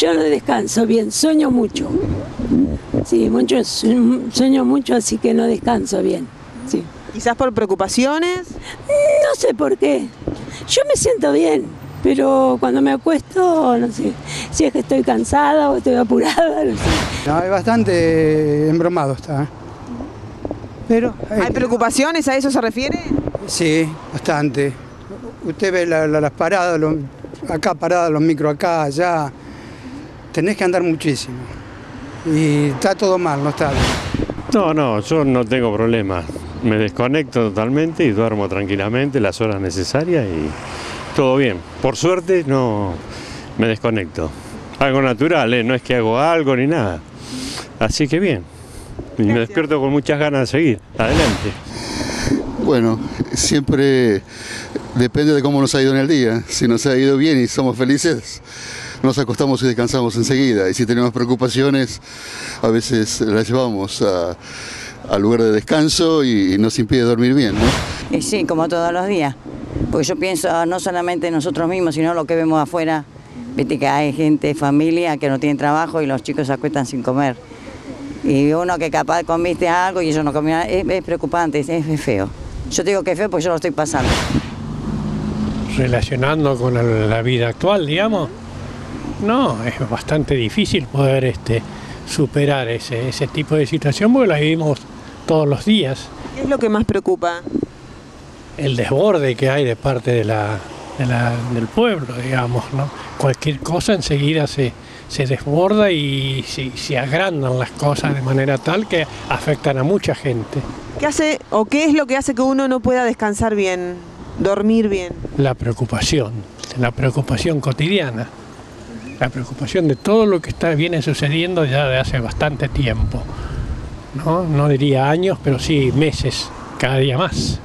Yo no descanso bien, sueño mucho. Sí, mucho, sueño mucho, así que no descanso bien. Sí. ¿Quizás por preocupaciones? No sé por qué. Yo me siento bien, pero cuando me acuesto, no sé, si es que estoy cansada o estoy apurada, no sé. No, es bastante embromado está. ¿eh? Pero, ¿Hay preocupaciones? ¿A eso se refiere? Sí, bastante. Usted ve las paradas, acá paradas, los micros acá, allá. Tenés que andar muchísimo. Y está todo mal, no está bien. No, no, yo no tengo problemas. Me desconecto totalmente y duermo tranquilamente las horas necesarias y todo bien. Por suerte no me desconecto. Algo natural, ¿eh? no es que hago algo ni nada. Así que bien. Y me despierto con muchas ganas de seguir. Adelante. Bueno, siempre depende de cómo nos ha ido en el día. Si nos ha ido bien y somos felices, nos acostamos y descansamos enseguida. Y si tenemos preocupaciones, a veces las llevamos al lugar de descanso y, nos impide dormir bien. ¿no? sí, como todos los días. Porque yo pienso no solamente en nosotros mismos, sino lo que vemos afuera. Viste que hay gente, familia que no tiene trabajo y los chicos se acuestan sin comer. Y uno que capaz comiste algo y ellos no comieron, es, es preocupante, es, feo. Yo digo que es feo porque yo lo estoy pasando. Relacionando con la vida actual, digamos, no, es bastante difícil poder este, superar ese, ese tipo de situación porque la vivimos todos los días. ¿Qué es lo que más preocupa? El desborde que hay de parte de la, del pueblo, digamos, ¿no? Cualquier cosa enseguida se, se desborda y se, agrandan las cosas de manera tal que afectan a mucha gente. ¿Qué hace o qué es lo que hace que uno no pueda descansar bien, dormir bien? La preocupación, la preocupación cotidiana, la preocupación de todo lo que está viene sucediendo ya de hace bastante tiempo. No, no diría años, pero sí meses, cada día más.